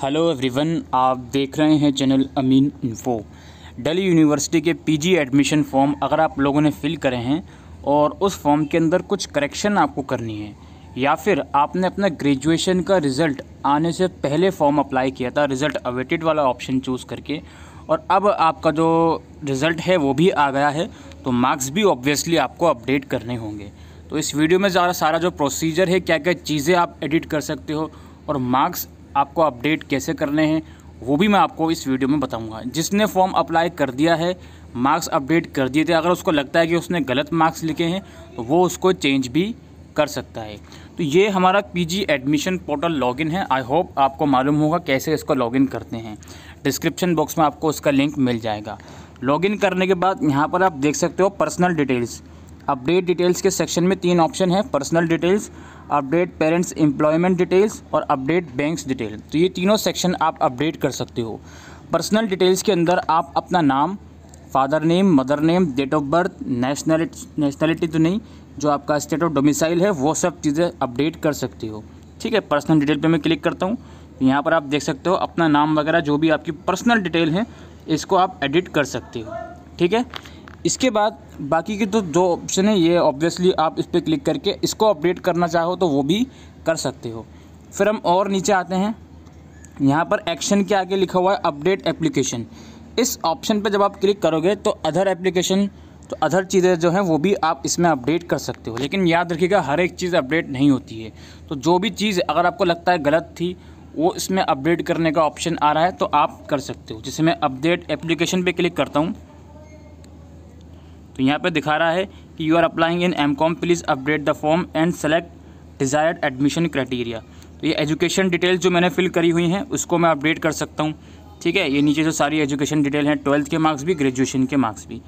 Hello everyone, आप देख रहे हैं channel Amin info. Delhi university के पीजी एडमिशन फॉर्म अगर आप लोगों ने फिल करे हैं और उस फॉर्म के अंदर कुछ करेक्शन आपको करनी है, या फिर आपने अपना ग्रेजुएशन का रिज़ल्ट आने से पहले फॉर्म अप्लाई किया था, रिज़ल्ट अवेटेड वाला ऑप्शन चूज़ करके, और अब आपका जो रिज़ल्ट है वो भी आ गया है तो मार्क्स भी ऑब्वियसली आपको अपडेट करने होंगे। तो इस वीडियो में ज़्यादा सारा जो प्रोसीजर है क्या क्या चीज़ें आप एडिट कर सकते हो, और मार्क्स आपको अपडेट कैसे करने हैं, वो भी मैं आपको इस वीडियो में बताऊँगा। जिसने फॉर्म अप्लाई कर दिया है मार्क्स अपडेट कर दिए थे, अगर उसको लगता है कि उसने गलत मार्क्स लिखे हैं तो वो उसको चेंज भी कर सकता है। तो ये हमारा पीजी एडमिशन पोर्टल लॉगिन है। आई होप आपको मालूम होगा कैसे इसको लॉगिन करते हैं। डिस्क्रिप्शन बॉक्स में आपको उसका लिंक मिल जाएगा। लॉगिन करने के बाद यहाँ पर आप देख सकते हो पर्सनल डिटेल्स अपडेट डिटेल्स के सेक्शन में तीन ऑप्शन है, personal details, update parents employment details और अपडेट बैंक्स डिटेल। तो ये तीनों सेक्शन आप अपडेट कर सकते हो। पर्सनल डिटेल्स के अंदर आप अपना नाम, father name, mother name, date of birth nationality nationality तो नहीं, जो आपका स्टेट ऑफ़ डोमिसाइल है, वो सब चीज़ें अपडेट कर सकते हो। ठीक है, पर्सनल डिटेल पे मैं क्लिक करता हूँ। यहाँ पर आप देख सकते हो, अपना नाम वगैरह जो भी आपकी पर्सनल डिटेल है, इसको आप एडिट कर सकते हो। ठीक है इसके बाद बाकी के तो जो ऑप्शन है, ये ऑब्वियसली आप इस पर क्लिक करके इसको अपडेट करना चाहो तो वो भी कर सकते हो। फिर हम और नीचे आते हैं। यहाँ पर एक्शन के आगे लिखा हुआ है अपडेट एप्लीकेशन इस ऑप्शन पर जब आप क्लिक करोगे तो अदर एप्लीकेशन तो अदर चीज़ें जो हैं वो भी आप इसमें अपडेट कर सकते हो। लेकिन याद रखिएगा, हर एक चीज़ अपडेट नहीं होती है। तो जो भी चीज़ अगर आपको लगता है गलत थी, वो इसमें अपडेट करने का ऑप्शन आ रहा है तो आप कर सकते हो। जैसे मैं अपडेट एप्लीकेशन पे क्लिक करता हूँ तो यहाँ पे दिखा रहा है कि you are applying in M com please update the form and select desired admission criteria तो ये एजुकेशन डिटेल जो मैंने फिल करी हुई हैं, उसको मैं अपडेट कर सकता हूँ। ठीक है? ये नीचे जो सारी एजुकेशन डिटेल हैं ट्वेल्थ के मार्क्स भी ग्रेजुएशन के मार्क्स भी।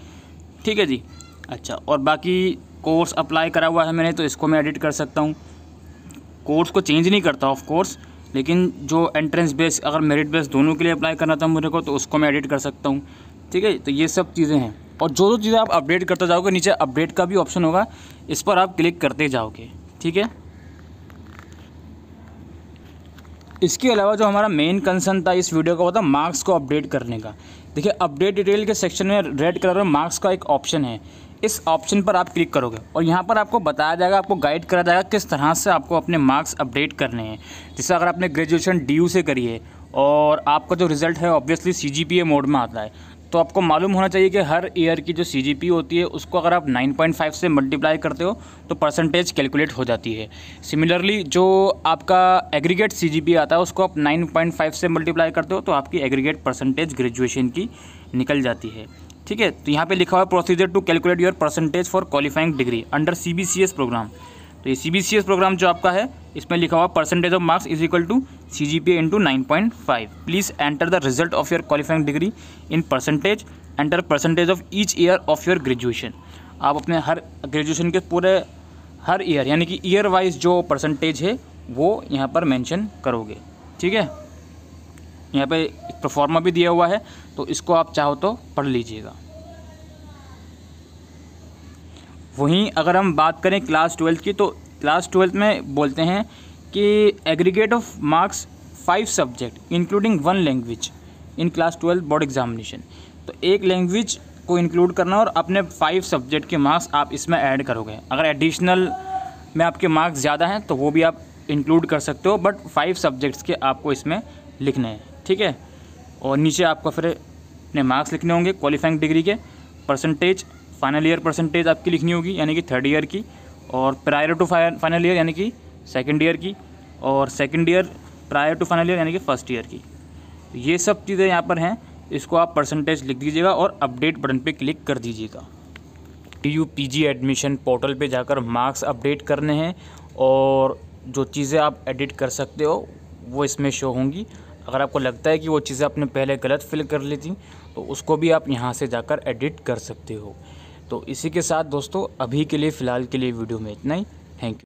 ठीक है जी? अच्छा और बाकी कोर्स अप्लाई करा हुआ है मैंने तो इसको मैं एडिट कर सकता हूँ। कोर्स को चेंज नहीं करता ऑफ़ कोर्स लेकिन जो एंट्रेंस बेस अगर मेरिट बेस दोनों के लिए अप्लाई करना था मुझे को तो उसको मैं एडिट कर सकता हूँ। ठीक है? तो ये सब चीज़ें हैं। और जो जो चीज़ें आप अपडेट करते जाओगे, नीचे अपडेट का भी ऑप्शन होगा। इस पर आप क्लिक करते जाओगे, ठीक है? इसके अलावा जो हमारा मेन कंसर्न था इस वीडियो का, वो था मार्क्स को अपडेट करने का। देखिए अपडेट डिटेल के सेक्शन में रेड कलर में मार्क्स का एक ऑप्शन है। इस ऑप्शन पर आप क्लिक करोगे और यहाँ पर आपको बताया जाएगा, आपको गाइड करा जाएगा किस तरह से आपको अपने मार्क्स अपडेट करने हैं। जैसे अगर आपने ग्रेजुएशन DU से करी है और आपका जो रिज़ल्ट है ऑब्वियसली सीजीपीए मोड में आता है। तो आपको मालूम होना चाहिए कि हर ईयर की जो सीजीपी होती है, उसको अगर आप 9.5 से मल्टीप्लाई करते हो तो परसेंटेज कैलकुलेट हो जाती है। सिमिलरली जो आपका एग्रीगेट सीजीपी आता है, उसको आप 9.5 से मल्टीप्लाई करते हो तो आपकी एग्रीगेट परसेंटेज ग्रेजुएशन की निकल जाती है। ठीक है? तो यहाँ पे लिखा हुआ procedure to calculate your percentage for qualifying degree under C program तो ये सी प्रोग्राम जो आपका है इसमें लिखा हुआ percentage of marks is equal to C G P A into nine point five please enter the result of your qualifying degree in percentage enter percentage of each year of your graduation आप अपने हर graduation के पूरे हर year यानी कि year wise जो percentage है, वो यहाँ पर मेंशन करोगे। ठीक है? यहाँ पे एक परफॉर्मा भी दिया हुआ है तो इसको आप चाहो तो पढ़ लीजिएगा। वहीं अगर हम बात करें क्लास ट्वेल्थ की तो क्लास ट्वेल्थ में बोलते हैं कि aggregate of marks five subject including one language in class twelfth board examination तो एक लैंग्वेज को इंक्लूड करना और अपने फाइव सब्जेक्ट के मार्क्स आप इसमें ऐड करोगे। अगर एडिशनल में आपके मार्क्स ज़्यादा हैं तो वो भी आप इंक्लूड कर सकते हो बट फाइव सब्जेक्ट्स के आपको इसमें लिखने हैं, ठीक है? और नीचे आपको फिर अपने मार्क्स लिखने होंगे क्वालिफाइंग डिग्री के परसेंटेज फाइनल ईयर परसेंटेज आपकी लिखनी होगी, यानी कि थर्ड ईयर की। और प्रायर टू फाइनल ईयर यानी कि सेकेंड ईयर की और second year prior to final year यानी कि फ़र्स्ट ईयर की। ये सब चीज़ें यहाँ पर हैं, इसको आप परसेंटेज लिख दीजिएगा और अपडेट बटन पे क्लिक कर दीजिएगा। T U P G admission portal पे जाकर मार्क्स अपडेट करने हैं और जो चीज़ें आप एडिट कर सकते हो, वो इसमें शो होंगी। अगर आपको लगता है कि वो चीज़ें आपने पहले गलत फिल कर ली थी तो उसको भी आप यहाँ से जाकर एडिट कर सकते हो। तो इसी के साथ दोस्तों, अभी के लिए फ़िलहाल के लिए वीडियो में इतना ही। Thank you